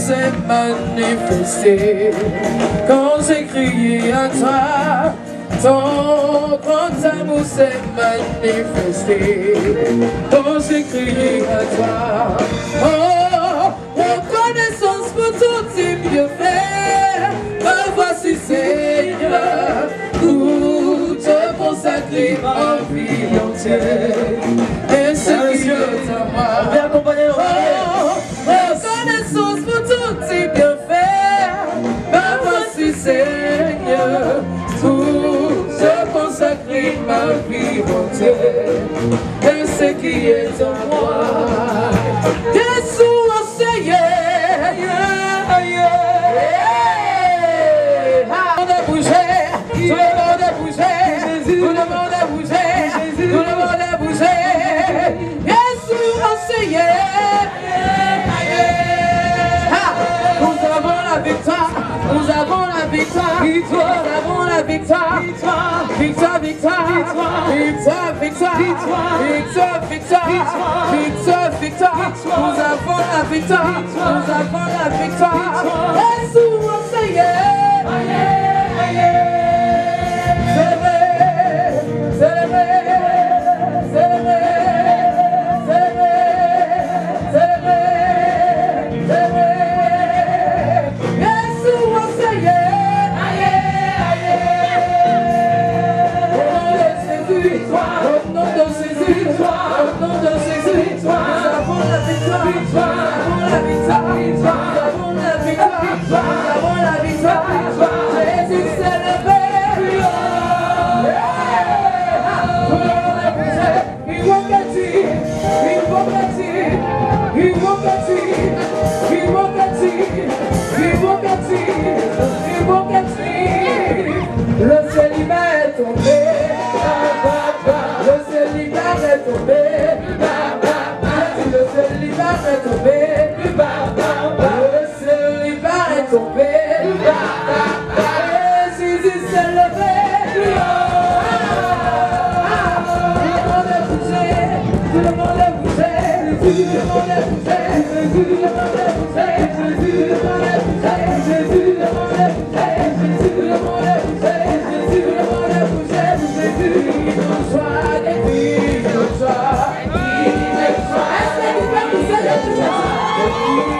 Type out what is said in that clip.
s'est manifesté, quand j'ai crié à toi, ton grand amour s'est manifesté, quand j'ai crié à toi. Oh, reconnaissance pour tout tes bienfaits, me voici Seigneur, pour te consacrer ma vie entière. Et ce qui est à l'humain vivante, et ce qui est en Nous avons la victoire, victoire. Nous avons la victoire, victoire. Victoire, victoire, victoire, victoire, victoire, victoire, victoire, victoire, Nous avons la victoire, nous avons la victoire. Et souvent, Seigneur. au nom de Jésus, victoire, la victoire, victoire, la victoire, victoire, la victoire, victoire, la victoire, victoire, Jésus s'est levé, Il va bâtir, il il il il il le célibat tombé. Célibat est tombé. Le célibat est tombé. Jésus s'est levé. Tout le monde est bougé, tout le monde est bougé, tout le monde est bougé, tout le monde est bougé, tout le monde est bougé, Thank you.